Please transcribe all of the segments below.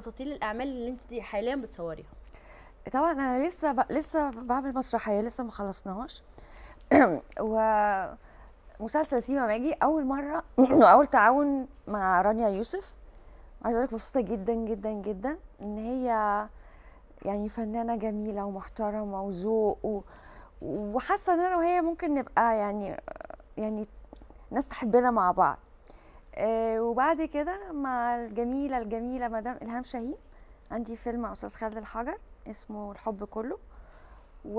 تفاصيل الأعمال اللي انت دي حاليا بتصوريها. طبعا أنا لسه ب... لسه بعمل مسرحية لسه ما خلصناهاش. ومسلسل سيما ماجي أول مرة أول تعاون مع رانيا يوسف. عايزة أقول لك مبسوطة جدا جدا جدا إن هي يعني فنانة جميلة ومحترمة وذوق و... وحاسة إن أنا وهي ممكن نبقى يعني يعني ناس تحبنا مع بعض. وبعد كده مع الجميلة الجميلة مدام إلهام شاهين عندي فيلم مع أستاذ خالد الحجر اسمه الحب كله و...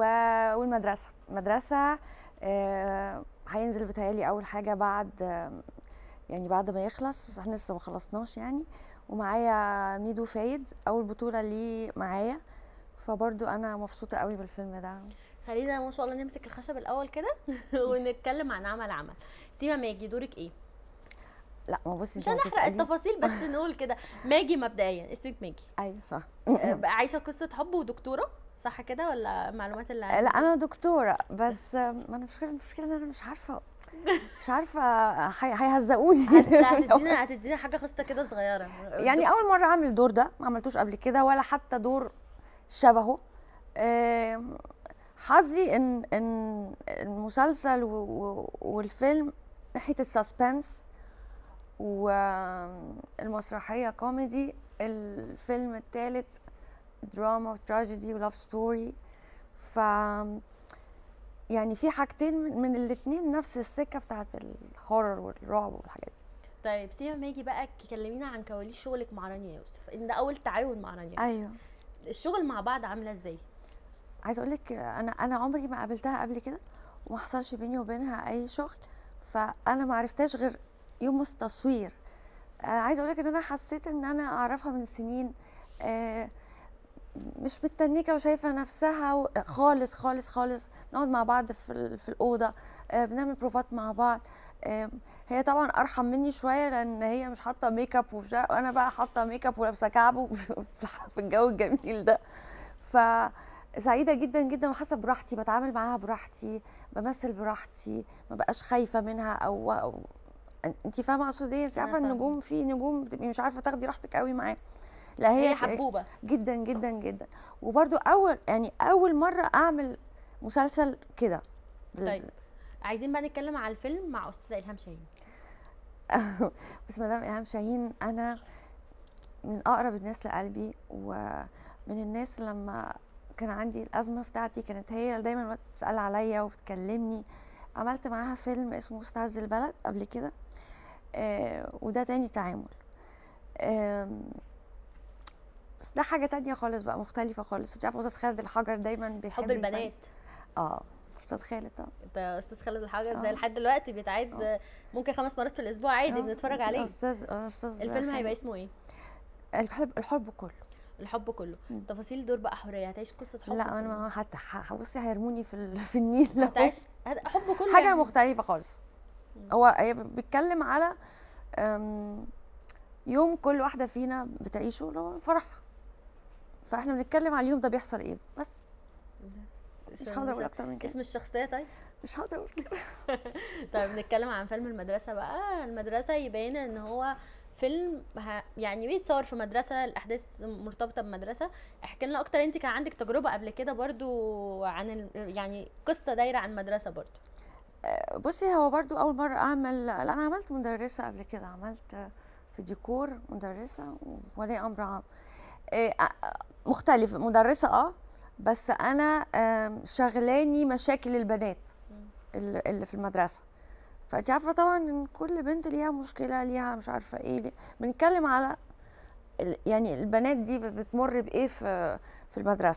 والمدرسة. المدرسة آه هينزل بتهيألي أول حاجة بعد آه يعني بعد ما يخلص بس إحنا لسه ما خلصناش يعني. ومعايا ميدو فايد أول بطولة ليه معايا. فبرضو أنا مبسوطة قوي بالفيلم ده. خلينا ما شاء الله نمسك الخشب الأول كده ونتكلم عن عمل عمل. سيما ماجي دورك إيه؟ لا ما بصي مش هنحرق التفاصيل بس نقول كده. ماجي مبدئيا اسمك ماجي. أيوه صح. عايشة قصة حب ودكتورة صح كده ولا المعلومات اللي لا أنا دكتورة بس ما أنا المشكلة المشكلة إن أنا مش عارفة مش عارفة هيهزقوني. هتدينا هتدينا حاجة قصه كده صغيرة. يعني أول مرة أعمل الدور ده ما عملتوش قبل كده ولا حتى دور شبهه. حظي إن إن المسلسل والفيلم ناحية ال suspense والمسرحية كوميدي الفيلم الثالث دراما وتراجيدي و love story ف يعني في حاجتين من الاثنين نفس السكة بتاعت ال horror والرعب والحاجات دي. طيب سيما ماجي بقى كلمينا عن كواليس شغلك مع رانيا يوسف. إن ده أول تعاون مع رانيا يوسف. أيوه. الشغل مع بعض عاملة إزاي؟ عايزة أقول لك أنا أنا عمري ما قابلتها قبل كده وما حصلش بيني وبينها أي شغل فأنا ما عرفتهاش غير يوم التصوير. آه عايزة أقول لك إن أنا حسيت إن أنا أعرفها من سنين. آه مش متنكه وشايفة نفسها خالص خالص خالص. نقعد مع بعض في في الأوضة. آه بنعمل بروفات مع بعض. آه هي طبعا أرحم مني شوية لأن هي مش حاطة ميك اب وأنا بقى حاطة ميك اب ولابسة كعب في الجو الجميل ده. ف سعيدة جدا جدا وحاسة براحتي. بتعامل معاها براحتي. بمثل براحتي. ما بقاش خايفة منها أو, انت فاهمة أقصد إيه؟ انت عارفة النجوم في نجوم بتبقي مش عارفة تاخدي راحتك قوي معاه. لا هي, هي حبوبة. جدا جدا جدا. وبرده أول يعني أول مرة أعمل مسلسل كده. طيب. عايزين بقى نتكلم على الفيلم مع أستاذة إلهام شاهين. بس مدام إلهام شاهين أنا من أقرب الناس لقلبي ومن الناس لما كان عندي الأزمة بتاعتي كانت هي دايما تسال عليا وبتكلمني. عملت معاها فيلم اسمه مستعز البلد قبل كده آه وده تاني تعامل. آه بس ده حاجة تانية خالص بقى مختلفة خالص. انت عارفة أستاذ خالد الحجر دايما بيحب حب البنات. آه أستاذ خالد آه. ده أستاذ خالد الحجر ده لحد دلوقتي بيتعاد أوه. ممكن خمس مرات في الأسبوع عادي بنتفرج عليه. أستاذ أستاذ الفيلم هيبقى اسمه إيه؟ الحب الحب كله. الحب كله. م. تفاصيل دور بقى حورية هتعيش قصة حب لا أنا حتى بصي هيرموني في في النيل. هتعيش حب كله حاجة يعني. مختلفة خالص. م. هو هي بيتكلم على يوم كل واحدة فينا بتعيشه اللي هو فرح. فإحنا بنتكلم على اليوم ده بيحصل إيه بس. مش هقدر أقول أكتر من كده. اسم الشخصية طيب؟ مش هقدر أقول كده. طيب نتكلم عن فيلم المدرسة بقى. المدرسة يبين إن هو فيلم يعني بيتصور في مدرسة الأحداث مرتبطة بمدرسة. احكي لنا أكتر. انت كان عندك تجربة قبل كده برضو عن يعني قصة دايرة عن مدرسة برضو؟ بصي هو برضو أول مرة أعمل لأ أنا عملت مدرسة قبل كده. عملت في ديكور مدرسة وولي أمر عام. مختلف مدرسة آه بس أنا شغلاني مشاكل البنات اللي في المدرسة. فانت عارفة طبعا إن كل بنت ليها مشكلة ليها مش عارفة إيه بنتكلم على يعني البنات دي بتمر بإيه في في المدرسة؟